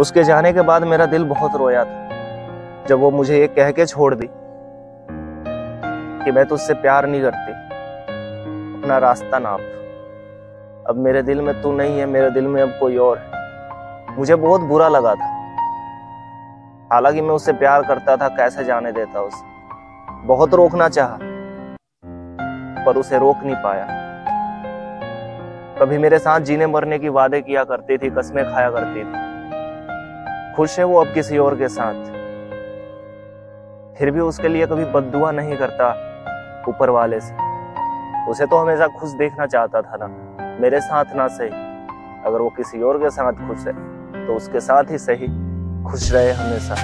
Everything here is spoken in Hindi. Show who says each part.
Speaker 1: उसके जाने के बाद मेरा दिल बहुत रोया था, जब वो मुझे ये कह के छोड़ दी कि मैं तुझसे प्यार नहीं करती, अपना रास्ता नाप। अब मेरे दिल में तू नहीं है, मेरे दिल में अब कोई और है। मुझे बहुत बुरा लगा था। हालाँकि मैं उससे प्यार करता था, कैसे जाने देता उसे। बहुत रोकना चाहा, पर उसे रोक नहीं पाया। कभी मेरे साथ जीने मरने की वादे किया करती थी, कस्में खाया करती थी। खुश है वो अब किसी और के साथ। फिर भी उसके लिए कभी बदुआ नहीं करता ऊपर वाले से। उसे तो हमेशा खुश देखना चाहता था ना, मेरे साथ ना सही। अगर वो किसी और के साथ खुश है तो उसके साथ ही सही, खुश रहे हमेशा।